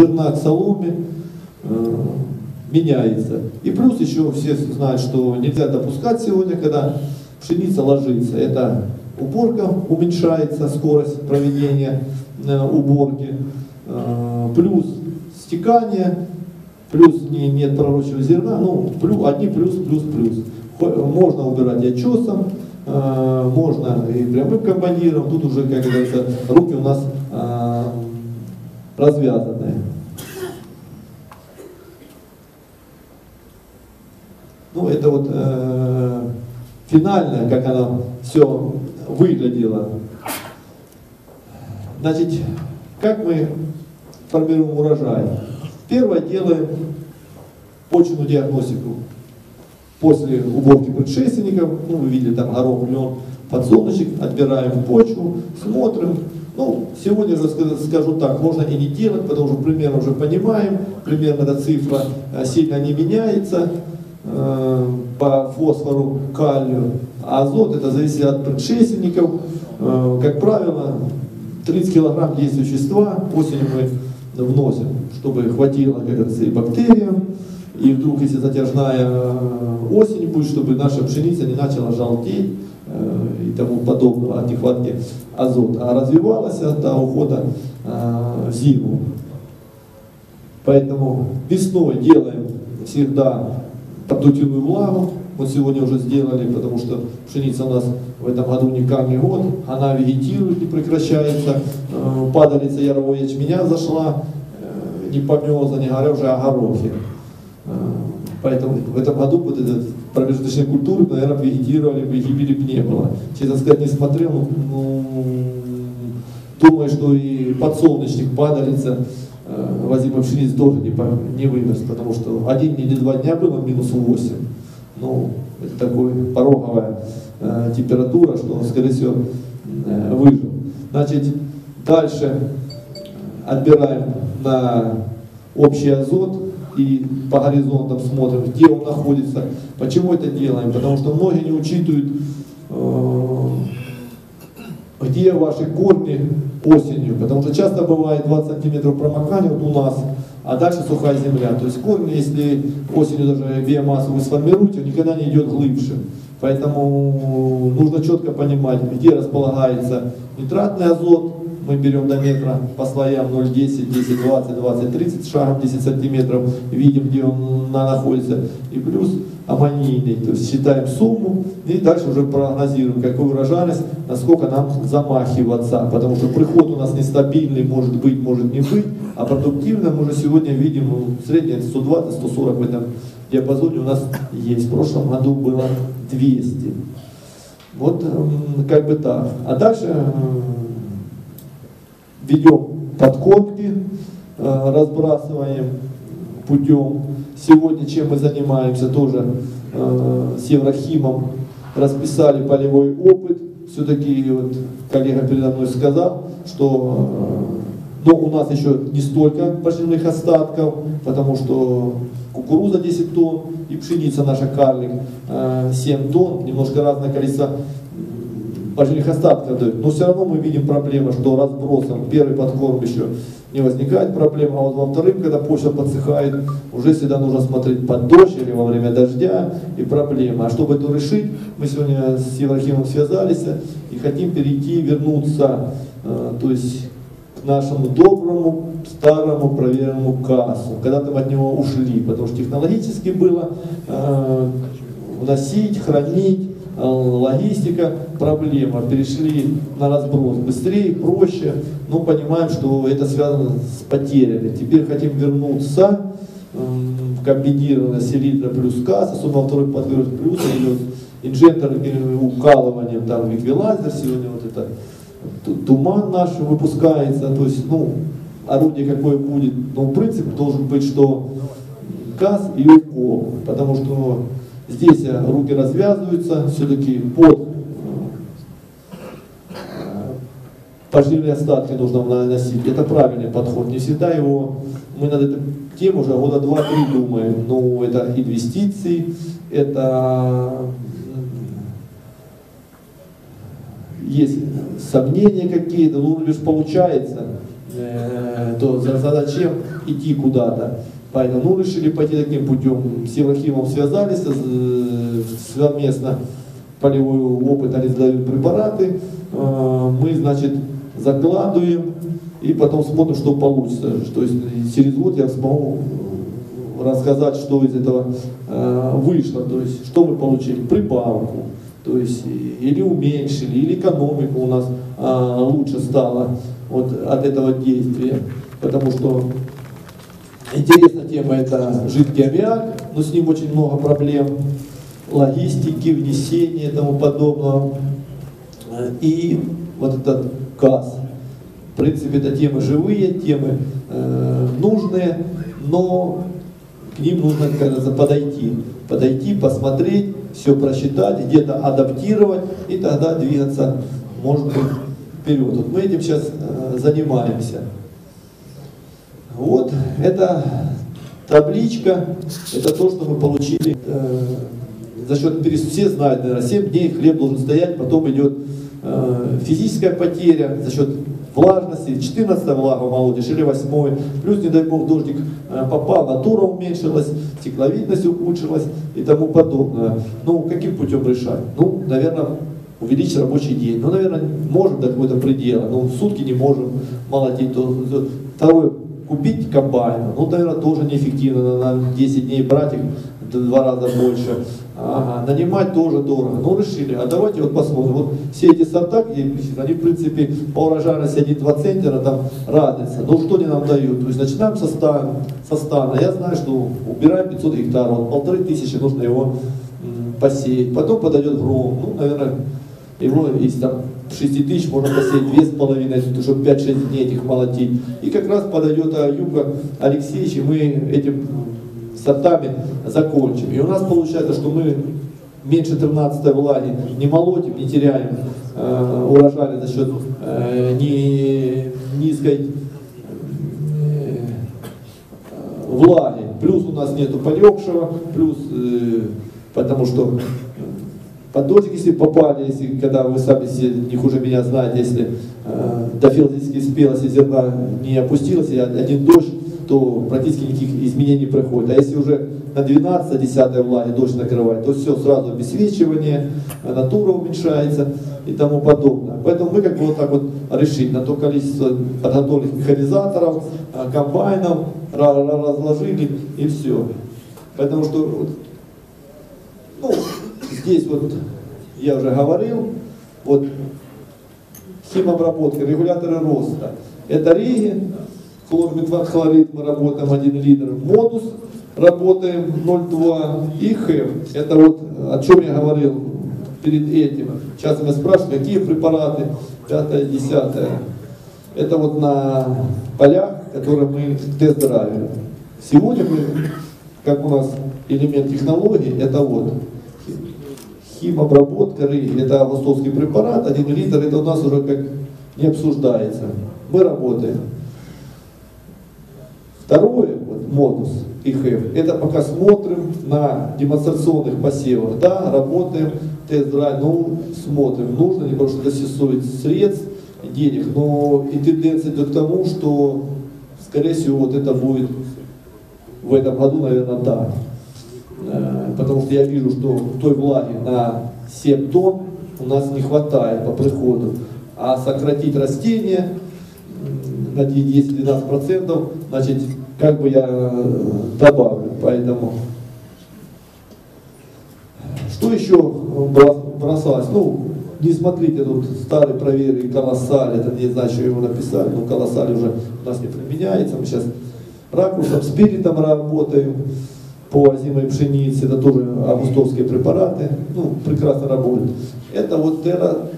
зерна к соломе э, меняется. И плюс еще все знают, что нельзя допускать сегодня, когда пшеница ложится. Это уборка уменьшается, скорость проведения э, уборки, э, плюс стекание, плюс не, нет пророчего зерна, ну, плюс, одни плюс, плюс, плюс. Можно убирать и очесом, э, можно и прямым комбайниром, тут уже, как говорится, руки у нас э, развязанные. Ну, это вот э, финальное, как оно все выглядело. Значит, как мы формируем урожай? Первое делаем почвенную диагностику. После уборки предшественников, ну вы видели там горох, лен, подсолнечник, отбираем почву, смотрим. Ну, сегодня же скажу так, можно и не делать, потому что примерно уже понимаем, примерно эта цифра э, сильно не меняется по фосфору, калию. А азот это зависит от предшественников. Э, как правило, 30 килограмм есть вещества, осенью мы вносим, чтобы хватило, как говорится, и бактериям, и вдруг, если затяжная э, осень будет, чтобы наша пшеница не начала желтеть э, и тому подобного от нехватки азота, а развивалась до ухода э, в зиму. Поэтому весной делаем всегда продуктивную влагу, вот сегодня уже сделали, потому что пшеница у нас в этом году уникальный год, она вегетирует, не прекращается, падалица ярового ячменя зашла, не помеза, не говоря уже о горохе. Поэтому в этом году вот этот промежуточные культуры, наверное, вегетировали бы, гибели бы не было. Честно сказать, не смотрел, ну, думаю, что и подсолнечник, падалица, э, возимый пшениц тоже не, не вымерз, потому что один или два дня было минус 8. Ну, это такая пороговая э, температура, что он, скорее всего, э, выжил. Значит, дальше отбираем на общий азот, и по горизонтам смотрим, где он находится. Почему это делаем? Потому что многие не учитывают, э, где ваши корни осенью. Потому что часто бывает 20 сантиметров промокания вот у нас, а дальше сухая земля. То есть корни, если осенью даже биомассу вы сформируете, он никогда не идет глубже. Поэтому нужно четко понимать, где располагается нитратный азот, мы берем до метра по слоям 0,10, 10, 20, 20, 30, шагом 10 сантиметров, видим, где он находится, и плюс аммонийный, то есть считаем сумму, и дальше уже прогнозируем, какую урожайность, насколько нам замахиваться, потому что приход у нас нестабильный, может быть, может не быть, а продуктивно мы уже сегодня видим ну, среднее 120-140 в этом диапазоне у нас есть. В прошлом году было 200. Вот как бы так. А дальше ведем подкормки, э, разбрасываем путем. Сегодня чем мы занимаемся тоже э, с Еврахимом, расписали полевой опыт. Все-таки вот коллега передо мной сказал, что э, но у нас еще не столько пожнивных остатков, потому что кукуруза 10 тонн и пшеница наша карлик 7 тонн, немножко разное количество пожильных остатков. Но все равно мы видим проблему, что разбросом первый подкорм еще не возникает проблема, а вот во вторым, когда почва подсыхает, уже всегда нужно смотреть под дождь или во время дождя и проблема. А чтобы это решить, мы сегодня с Еврахимом связались и хотим перейти, вернуться, э, то есть к нашему доброму, старому, проверенному кассу. Когда-то от него ушли, потому что технологически было э, вносить, хранить, логистика проблема, перешли на разброс. Быстрее, проще, но понимаем, что это связано с потерями. Теперь хотим вернуться в комбинированное селитра плюс касса, особенно второй подгрузок плюс идет инжектор укалыванием, там виквилайзер сегодня вот это туман наш выпускается, то есть, ну, орудие какое будет, но принцип должен быть, что газ и укол, потому что Здесь э, руки развязываются, все-таки под поживные остатки нужно наносить. Это правильный подход. Не всегда его, мы над этой темой уже года два-три думаем. Но это инвестиции, это есть сомнения какие-то, ну лишь получается. э, то за, за зачем идти куда-то. Поэтому ну, решили пойти таким путем. С Еврахимом связались э, совместно, полевой опыт, они сдают препараты, э, мы, значит, закладываем и потом смотрим, что получится. То есть через год я смогу рассказать, что из этого э, вышло, то есть что мы получили, прибавку, то есть или уменьшили, или экономика у нас э, лучше стала вот, от этого действия, потому что интересная тема это жидкий аммиак, но с ним очень много проблем, логистики, внесения и тому подобного, и вот этот газ. В принципе, это темы живые, темы э, нужные, но к ним нужно кажется, подойти. Подойти, посмотреть, все просчитать, где-то адаптировать и тогда двигаться, может быть, вперед. Вот мы этим сейчас э, занимаемся. Вот это табличка, это то, что мы получили э, за счет, все знают, наверное, 7 дней хлеб должен стоять, потом идет э, физическая потеря за счет влажности, 14 влага молодежь или 8 плюс, не дай бог, дождик э, попал, натура уменьшилась, стекловидность ухудшилась и тому подобное. Ну, каким путем решать? Ну, наверное, увеличить рабочий день. Ну, наверное, можем до какого-то предела, но сутки не можем молотить. То, то, второе, купить комбайн, ну, наверное, тоже неэффективно, на 10 дней брать их в два раза больше. Ага, нанимать тоже дорого. Ну, решили, а давайте вот посмотрим. Вот все эти сорта, они, в принципе, по урожайности 1-2 центнера там радуются. Ну, что они нам дают? То есть начинаем со стана. Со стана. Я знаю, что убираем 500 гектаров, вот полторы тысячи нужно его посеять. Потом подойдет гром. Ну, наверное, его из там 6 тысяч можно посеять 2,5, чтобы 5-6 дней этих молотить. И как раз подойдет Юга Алексеевич, и мы этим сортами закончим. И у нас получается, что мы меньше 13 влаги не молотим, не теряем э, урожай за счет э, ни, низкой э, влаги. Плюс у нас нету полегшего, плюс э, потому что под дождик, если попали, если, когда вы сами все не хуже меня знаете, если э, до философической спелости зерна не опустилась, и один дождь то практически никаких изменений не проходит. А если уже на 12-10 влаге дождь накрывает, то все, сразу обесвечивание, натура уменьшается и тому подобное. Поэтому мы как бы вот так вот решили на то количество подготовленных механизаторов, а, комбайнов, разложили и все. Потому что ну, здесь вот я уже говорил, вот химобработка, регуляторы роста. Это риги, хлорметватхлорид мы работаем 1 литр, модус работаем 0,2 и хэм. Это вот о чем я говорил перед этим. Сейчас меня спрашивают, какие препараты, пятое, десятое. Это вот на полях, которые мы тест-драйвим. Сегодня мы, как у нас элемент технологии, это вот химобработка, это востовский препарат, один литр, это у нас уже как не обсуждается. Мы работаем. Второе, вот, модус ИХФ, это пока смотрим на демонстрационных посевах, да, работаем, тест-драйв, ну, смотрим, нужно ли, потому что это стоит средств, денег, но и тенденция идет к тому, что, скорее всего, вот это будет в этом году, наверное, да. Э, потому что я вижу, что той влаги на 7 тонн у нас не хватает по приходу. А сократить растения на 10-12%, значит, как бы я э, добавлю. Поэтому что еще бросалось? Ну, не смотрите, тут старый проверенный колоссаль, это не знаю, что его написали, но колоссаль уже у нас не применяется. Мы сейчас ракурсом, спиритом работаем по озимой пшенице, это тоже августовские препараты, ну, прекрасно работают. Это вот терра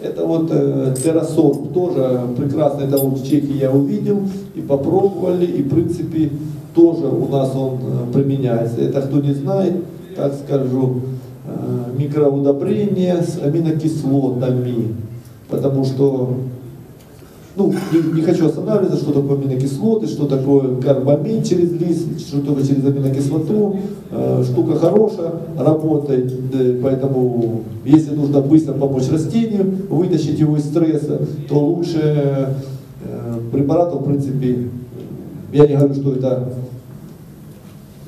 Это вот э, террасорб тоже прекрасно, это вот в Чехии я увидел и попробовали, и в принципе тоже у нас он э, применяется. Это кто не знает, так скажу, э, микроудобрение с аминокислотами, потому что ну, не, не хочу останавливаться, что такое аминокислоты, что такое карбамин через лист, что такое через аминокислоту. Э, штука хорошая, работает, да, поэтому если нужно быстро помочь растению, вытащить его из стресса, то лучше э, препаратов, в принципе, я не говорю, что это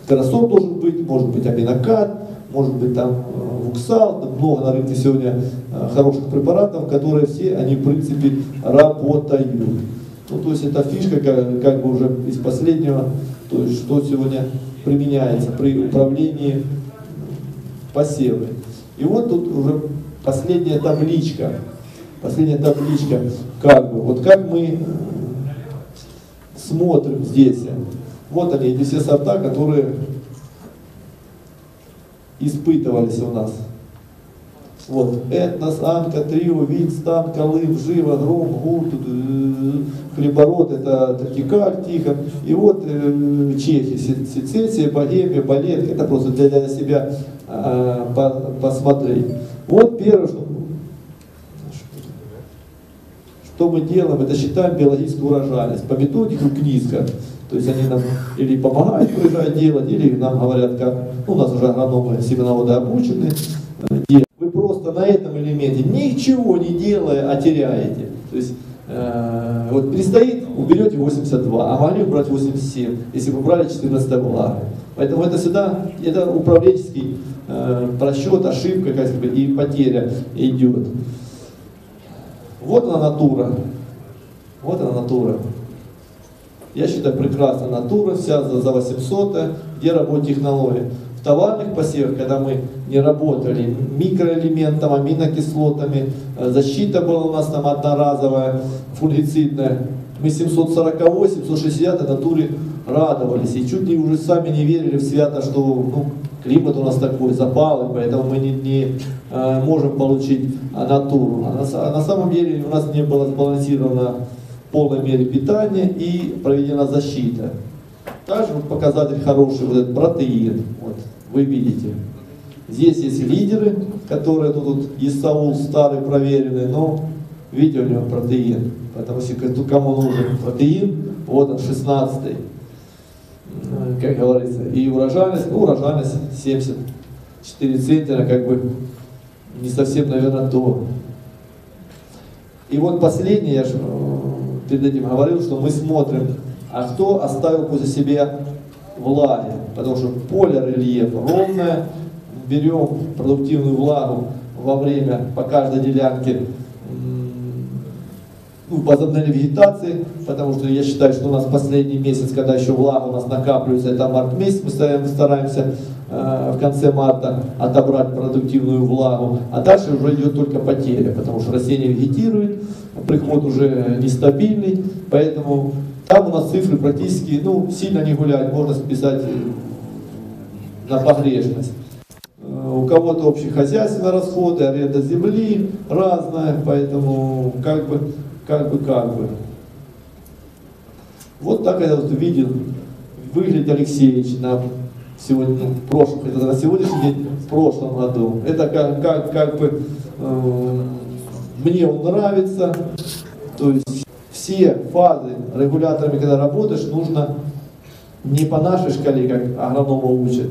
террасол должен быть, может быть аминокат, может быть там э, вуксал, много на рынке сегодня э, хороших препаратов, которые все, они в принципе работают. Ну, то есть это фишка как, как бы уже из последнего, то есть что сегодня применяется при управлении посевами. И вот тут уже последняя табличка, последняя табличка, как бы, вот как мы э, смотрим здесь. Вот они, эти все сорта, которые испытывались у нас. Вот, этнос, анка, трио, вид, стан, колым, жива, гром, гурт, хлебород, это тахикаль, тихо. И вот э, чехи, сецессия, богемия, балет, это просто для, себя э, по, посмотреть. Вот первое, что, что мы делаем, это считаем биологическую урожайность. По методике книжка. То есть они нам или помогают приезжать делать, или нам говорят, как, ну, у нас уже агрономы семеноводы обучены, вы просто на этом элементе ничего не делая, а теряете. То есть э, вот перестоит, уберете 82, а могли убрать 87, если бы убрали 14 влага. Поэтому это всегда, это управленческий э, просчет, ошибка, как сказать, и потеря идет. Вот она натура. Вот она натура. Я считаю, прекрасная натура, вся за, за 800, где работают технологии. В товарных посевах, когда мы не работали микроэлементом, аминокислотами, э, защита была у нас там одноразовая, фунгицидная, мы 740, 760 натуре радовались и чуть ли уже сами не верили в свято, что ну, климат у нас такой запалый, поэтому мы не, не э, можем получить а, натуру. А на, а на самом деле у нас не было сбалансировано полной мере питания и проведена защита. Также вот показатель хороший, вот этот протеин, вот, вы видите. Здесь есть лидеры, которые тут, тут Исаул старый проверенный, но видите у него протеин. Потому что кому нужен протеин, вот он 16 как говорится, и урожайность, ну урожайность 74 центнера, как бы не совсем, наверное, то. И вот последнее, я же перед этим говорил, что мы смотрим, а кто оставил после себя влаги, потому что поле рельеф ровное, берем продуктивную влагу во время по каждой делянке ну, возобновили вегетации, потому что я считаю, что у нас последний месяц, когда еще влага у нас накапливается, это март месяц, мы стараемся э, в конце марта отобрать продуктивную влагу, а дальше уже идет только потеря, потому что растение вегетирует, приход уже нестабильный, поэтому там у нас цифры практически, ну, сильно не гуляют, можно списать на погрешность. Э, у кого-то общехозяйственные расходы, аренда земли разная, поэтому как бы как бы, как бы. Вот так я вот видел, выглядит Алексеевич на сегодня, ну, прошлом, это на сегодняшний день, в прошлом году. Это как, как, как бы, э, мне он нравится, то есть все фазы регуляторами, когда работаешь, нужно не по нашей шкале, как агронома учат.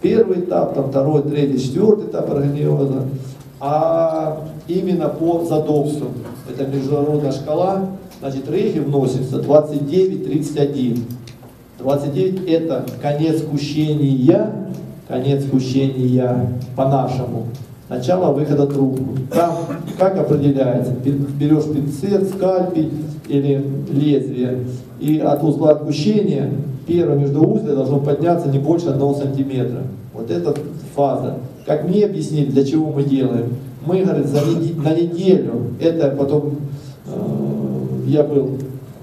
Первый этап, там, второй, третий, четвертый этап организма, а именно по задобству. Это международная шкала, значит, рейхи вносится 29-31. 29 это конец кущения, конец кущения по-нашему. Начало выхода трубку. Там как определяется? Берешь пинцет, скальпель или лезвие. И от узла отпущения первое междуузлие должно подняться не больше одного сантиметра. Вот это фаза. Как мне объяснили, для чего мы делаем? Мы, говорит, за неделю, на неделю, это потом, э, я был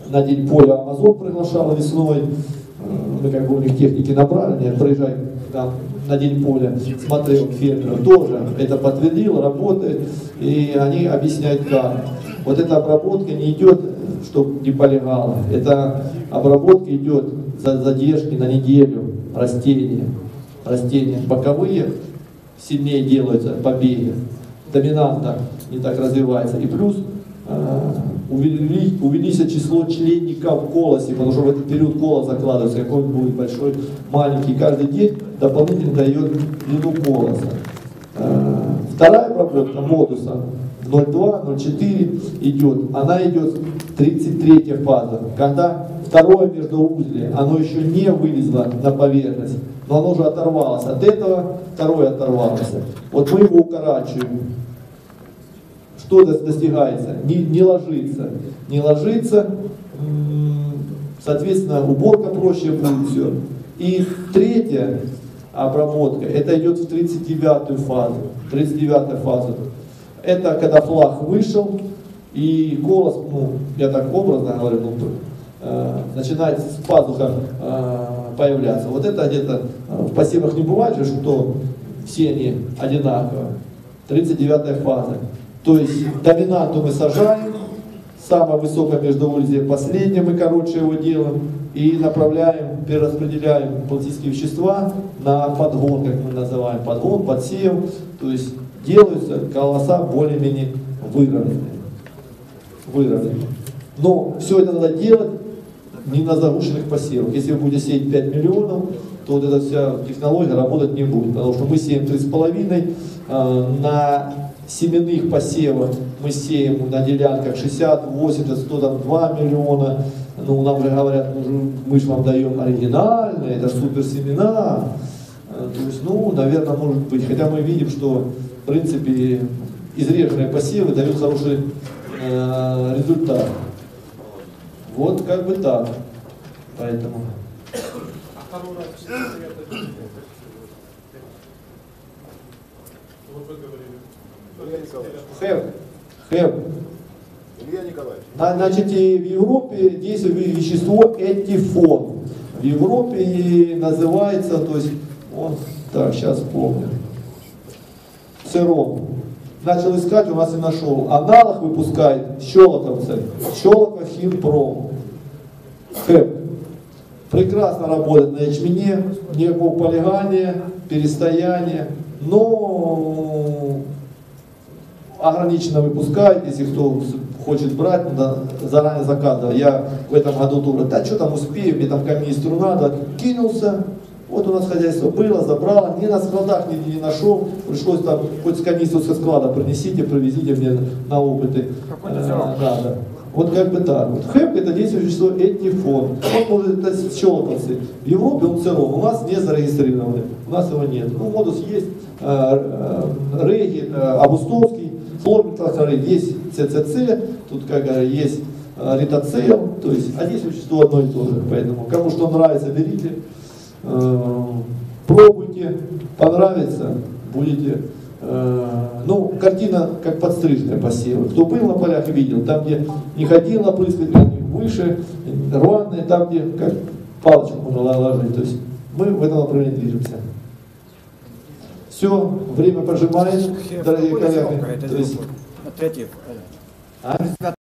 на день поля Амазон приглашал весной, э, мы как бы у них техники набрали, я проезжаю там на день поля, смотрел фермера, тоже это подтвердил, работает, и они объясняют как. Вот эта обработка не идет, чтобы не полегало, эта обработка идет за задержки на неделю растения. Растения боковые сильнее делаются побеги, доминанта не так развивается. И плюс э, увели- увеличится число членников в колосе, потому что в этот период колос закладывается, какой он будет большой, маленький. Каждый день дополнительно дает длину колоса. Э, Вторая проводка модуса 02, 04 идет. Она идет 33 фаза. Когда второе междуузлие, оно еще не вылезло на поверхность, но оно уже оторвалось от этого, второе оторвалось. Вот мы его укорачиваем. Что до- достигается? Не, не ложится. Не ложится, соответственно, уборка проще будет все. И третья обработка, это идет в 39 фазу. 39 фазу. Это когда флаг вышел, и колос, ну, я так образно говорю, ну, э, начинает с пазуха э, появляться. Вот это где-то э, в посевах не бывает же, что все они одинаковые. 39 фаза. То есть доминанту мы сажаем, самое высокое междуулье последнее, мы короче его делаем, и направляем, перераспределяем пластические вещества на подгон, как мы называем, подгон, подсев, то есть делаются колоса более-менее выровненные. выровненные. Но все это надо делать не на завышенных посевах. Если вы будете сеять 5 миллионов, то вот эта вся технология работать не будет, потому что мы сеем 3,5, э, на семенных посевах мы сеем на делянках 60, 80, 100, там 2 миллиона. Ну, нам же говорят, ну, мы же вам даем оригинальные, это супер семена. Э, То есть, ну, наверное, может быть. Хотя мы видим, что, в принципе, изреженные посевы дают хороший э, результат. Вот как бы так. Поэтому. Вот. Хэв, хэв. Илья Николаевич. На- Значит, и в Европе действует вещество этифон. В Европе и называется, то есть, он, так, сейчас помню, церон. Начал искать, у нас и нашел. Аналог выпускает щелоковцы. Щелоков Химпром. Хэп. Прекрасно работает на ячмене, никакого полегания, перестояния. Но ограниченно выпускает, если кто хочет брать, надо заранее заказывать. Я в этом году тоже, да что там успею, мне там канистру надо, кинулся, вот у нас хозяйство было, забрало, ни на складах нигде не нашел, пришлось там, хоть с канистру со склада принесите, привезите мне на опыты. Какой-то Э, сироп. да, да. Вот как бы так. Вот хэп это действующее вещество этифон. Он может это щелкаться. В Европе он церон, у нас не зарегистрированы, у нас его нет. Ну, модус есть, э, э, Реги, э, Абустовский, Флорметрацер, есть ЦЦЦ, тут как говорят, есть э, ритоцел, то есть, а здесь вещество одно и то же. Поэтому кому что нравится, берите, э, пробуйте, понравится, будете Э, ну, картина как подстриженная посевы. Кто был на полях и видел, там, где не ходил опрыскиватель, они выше, рваные, там, где как палочку можно ложить. То есть мы в этом направлении движемся. Все, время прожимает, дорогие коллеги. То есть, а?